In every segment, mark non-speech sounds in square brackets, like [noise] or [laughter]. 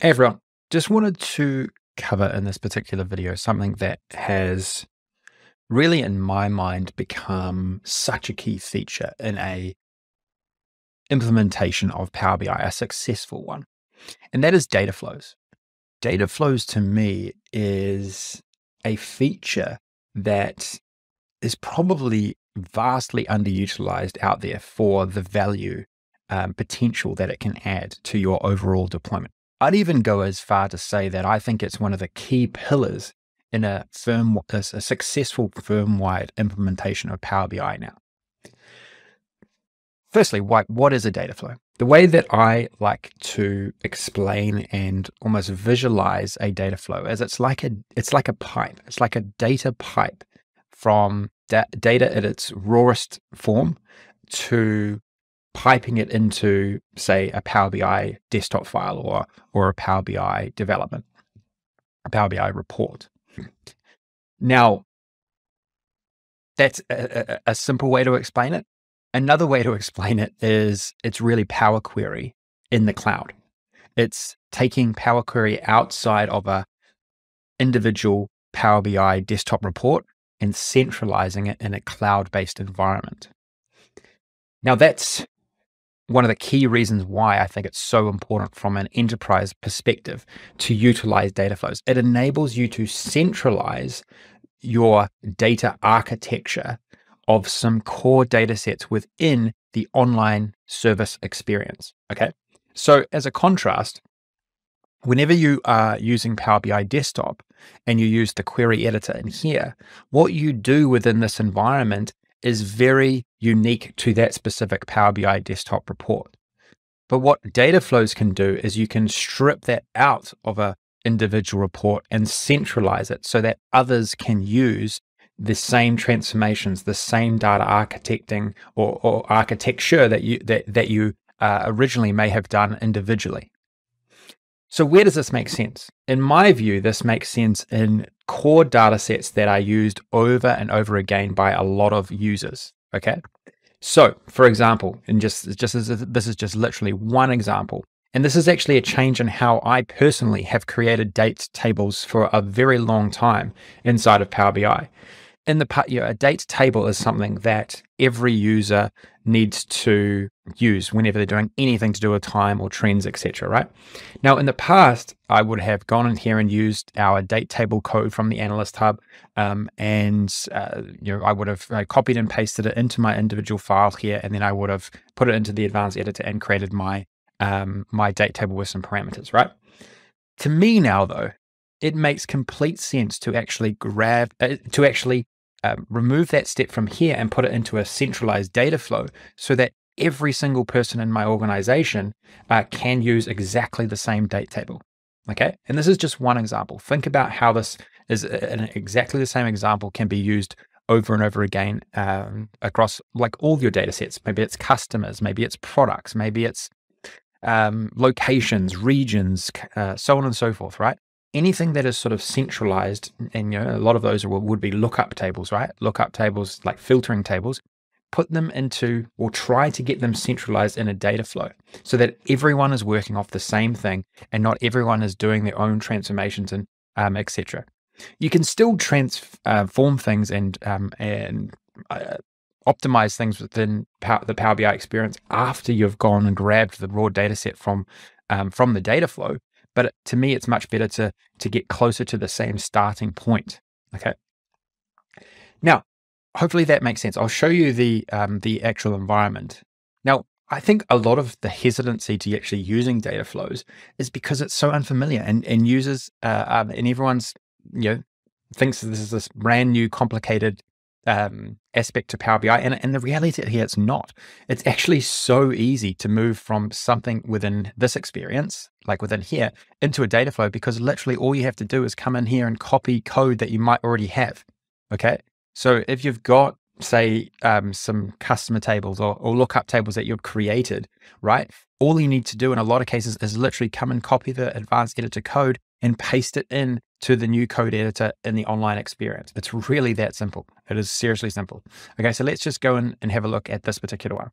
Hey everyone, just wanted to cover in this particular video something that has really, in my mind, become such a key feature in a implementation of Power BI, a successful one, and that is data flows. Data flows to me is a feature that is probably vastly underutilized out there for the value um, potential that it can add to your overall deployment. I'd even go as far to say that I think it's one of the key pillars in a firm, a successful firm-wide implementation of Power BI now. Firstly, what, what is a data flow? The way that I like to explain and almost visualize a data flow is it's like a it's like a pipe. It's like a data pipe from da- data at its rawest form to piping it into, say, a Power BI desktop file or or a Power BI development, a Power BI report. Now, that's a, a, a simple way to explain it. Another way to explain it is it's really Power Query in the cloud. It's taking Power Query outside of a individual Power BI desktop report and centralizing it in a cloud-based environment. Now that's one of the key reasons why I think it's so important from an enterprise perspective to utilize data flows. It enables you to centralize your data architecture of some core data sets within the online service experience. Okay. So, as a contrast, whenever you are using Power BI Desktop and you use the query editor in here, what you do within this environment is very unique to that specific Power BI desktop report. But what data flows can do is you can strip that out of a individual report and centralize it so that others can use the same transformations, the same data architecting or, or architecture that you that that you uh, originally may have done individually. So where does this make sense? In my view, this makes sense in core data sets that are used over and over again by a lot of users. Okay. So, for example, and just just as this is just literally one example, and this is actually a change in how I personally have created date tables for a very long time inside of Power BI in the you know, a date table is something that every user needs to use whenever they're doing anything to do with time or trends, etc. Right now, in the past, I would have gone in here and used our date table code from the Analyst Hub, um, and uh, you know I would have uh, copied and pasted it into my individual file here, and then I would have put it into the advanced editor and created my um, my date table with some parameters. Right. To me now, though, it makes complete sense to actually grab uh, to actually um, remove that step from here and put it into a centralized data flow so that every single person in my organization uh, can use exactly the same date table. Okay. And this is just one example. Think about how this is an exactly the same example can be used over and over again um, across like all your data sets. Maybe it's customers, maybe it's products, maybe it's um, locations, regions, uh, so on and so forth, right? Anything that is sort of centralized, and you know, a lot of those would be lookup tables, right? Lookup tables, like filtering tables, put them into or try to get them centralized in a data flow so that everyone is working off the same thing and not everyone is doing their own transformations and um, etc. You can still transform uh, things and um, and uh, optimize things within power, the Power BI experience after you've gone and grabbed the raw data set from um, from the data flow. But to me, it's much better to to get closer to the same starting point. Okay. Now, hopefully that makes sense. I'll show you the um, the actual environment. Now, I think a lot of the hesitancy to actually using data flows is because it's so unfamiliar and and users uh, um, and everyone's you know thinks this is this brand new complicated um, aspect to Power BI. And, and the reality here, it's not. It's actually so easy to move from something within this experience, like within here, into a data flow because literally all you have to do is come in here and copy code that you might already have. Okay. So if you've got, say, um, some customer tables or, or lookup tables that you've created, right? All you need to do in a lot of cases is literally come and copy the advanced editor code and paste it in to the new code editor in the online experience. It's really that simple. It is seriously simple. Okay, so let's just go in and have a look at this particular one.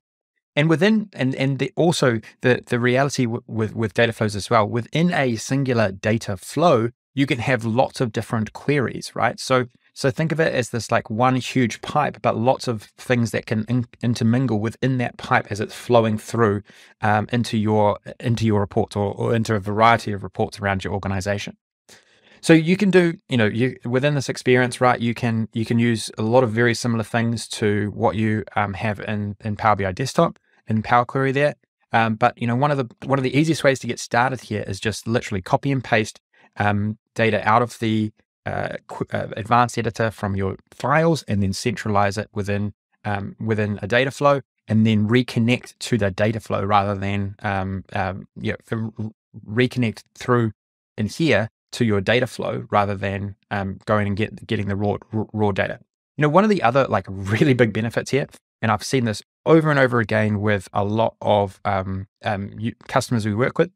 And within, and and the, also the the reality with with data flows as well. Within a singular data flow, you can have lots of different queries, right? So so think of it as this like one huge pipe, but lots of things that can in, intermingle within that pipe as it's flowing through um, into your into your reports or, or into a variety of reports around your organization. So you can do, you know, you within this experience, right? You can you can use a lot of very similar things to what you um, have in in Power BI Desktop in Power Query there. Um, but you know, one of the one of the easiest ways to get started here is just literally copy and paste um, data out of the uh, uh, advanced editor from your files and then centralize it within um, within a data flow and then reconnect to the data flow rather than um, um, yeah, reconnect through in here to your data flow rather than um, going and get getting the raw raw data. You know, one of the other like [laughs] really big benefits here, and I've seen this over and over again with a lot of um, um, customers we work with,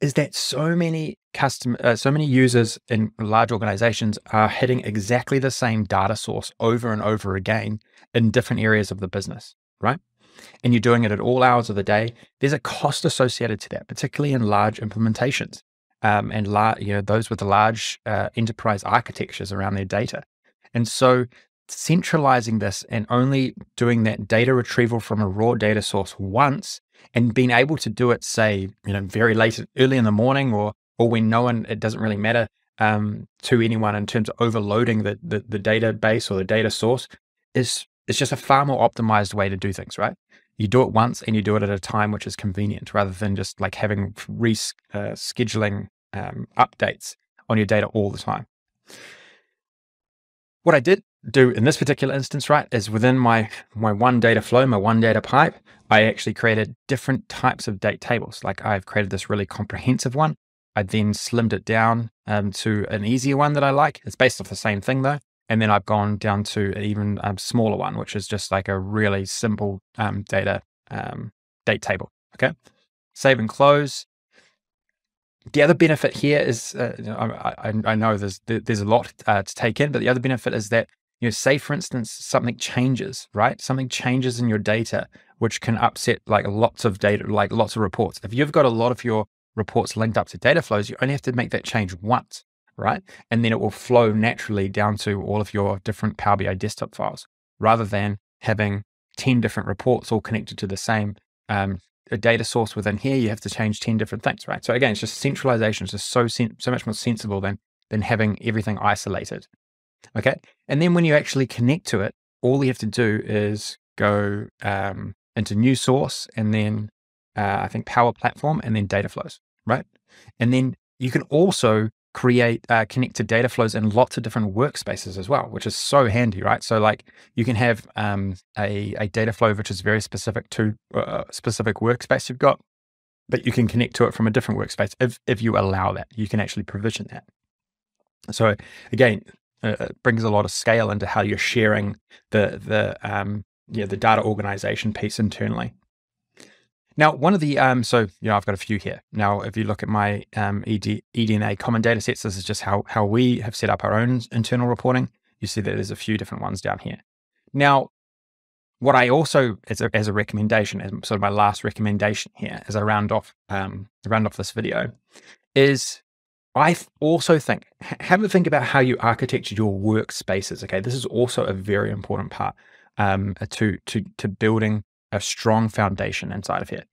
is that so many custom, uh, so many users in large organizations are hitting exactly the same data source over and over again in different areas of the business, right? And you're doing it at all hours of the day. There's a cost associated to that, particularly in large implementations um, and la- you know those with large uh, enterprise architectures around their data. And so centralizing this and only doing that data retrieval from a raw data source once and being able to do it, say, you know, very late, early in the morning, or or when no one, it doesn't really matter um, to anyone in terms of overloading the, the the database or the data source, is it's just a far more optimized way to do things, right? You do it once and you do it at a time which is convenient, rather than just like having rescheduling uh, um, updates on your data all the time. What I did do in this particular instance, right, is within my my one data flow, my one data pipe, I actually created different types of date tables. Like I've created this really comprehensive one. I then slimmed it down um, to an easier one that I like. It's based off the same thing though. And then I've gone down to an even um, smaller one, which is just like a really simple um, data um, date table. Okay. Save and close. The other benefit here is, uh, you know, I, I, know there's there's a lot uh, to take in, but the other benefit is that you know, say for instance, something changes, right? Something changes in your data, which can upset like lots of data, like lots of reports. If you've got a lot of your reports linked up to data flows, you only have to make that change once, right? And then it will flow naturally down to all of your different Power BI desktop files rather than having 10 different reports all connected to the same um, a data source within here. You have to change 10 different things, right? So again, it's just centralization. It's just so, sen- so much more sensible than, than having everything isolated. Okay. And then when you actually connect to it, all you have to do is go um, into new source and then uh, I think Power Platform and then data flows, right? And then you can also create uh, connected data flows in lots of different workspaces as well, which is so handy, right? So like you can have um, a, a data flow which is very specific to a uh, specific workspace you've got, but you can connect to it from a different workspace if, if you allow that. You can actually provision that. So again, uh, brings a lot of scale into how you're sharing the the um, yeah the data organization piece internally. Now, one of the um, so you know I've got a few here. Now, if you look at my um, ED, eDNA common data sets, this is just how how we have set up our own internal reporting. You see that there's a few different ones down here. Now, what I also as a, as a recommendation, as sort of my last recommendation here, as I round off um, round off this video, is I also think have a think about how you architect your workspaces. Okay, this is also a very important part um, to to to building a strong foundation inside of here.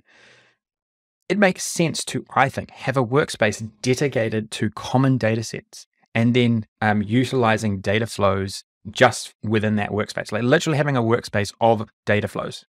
It makes sense to, I think, have a workspace dedicated to common data sets and then um, utilizing data flows just within that workspace, like literally having a workspace of data flows.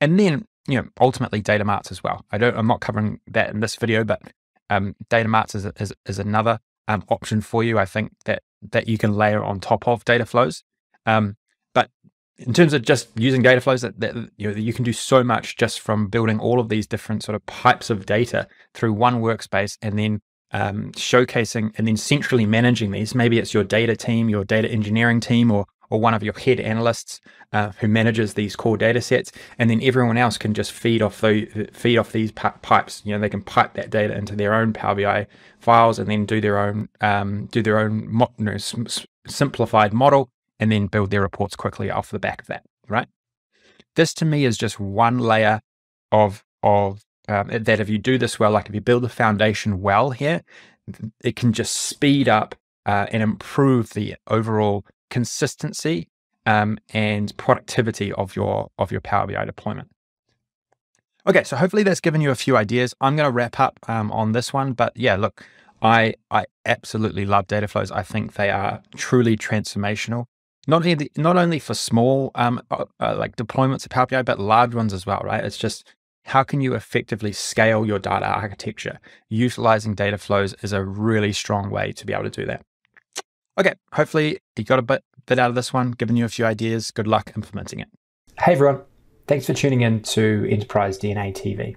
And then, you know, ultimately data marts as well. I don't, I'm not covering that in this video, but um, data marts is, is, is another um, option for you. I think that that you can layer on top of data flows. Um, but in terms of just using data flows, that, that you know you can do so much just from building all of these different sort of pipes of data through one workspace, and then um, showcasing and then centrally managing these. Maybe it's your data team, your data engineering team, or or one of your head analysts uh, who manages these core data sets, and then everyone else can just feed off the feed off these pipes. You know, they can pipe that data into their own Power BI files, and then do their own um, do their own you know, simplified model, and then build their reports quickly off the back of that. Right. this to me is just one layer of of um, that if you do this well, like if you build the foundation well here, it can just speed up uh, and improve the overall consistency um, and productivity of your of your Power BI deployment. Okay, so hopefully that's given you a few ideas. I'm going to wrap up um, on this one, but yeah, look, I I absolutely love data flows. I think they are truly transformational. Not only not only for small um, uh, uh, like deployments of Power BI, but large ones as well. Right? It's just how can you effectively scale your data architecture? Utilizing data flows is a really strong way to be able to do that. Okay, hopefully you got a bit, bit out of this one, giving you a few ideas. Good luck implementing it. Hey everyone, thanks for tuning in to Enterprise DNA TV.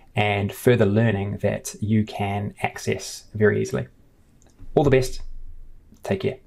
and further learning that you can access very easily. All the best. Take care.